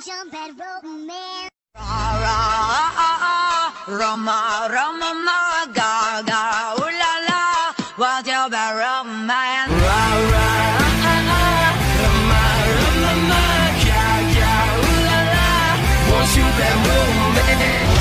jump at romance. Roma, Roma, ma, ga, ga, ooh la la, what's your romance? Ra, ra, ah, ah, ah, Roma, Roma, ma, ga, ga, ooh la la, won't you romance.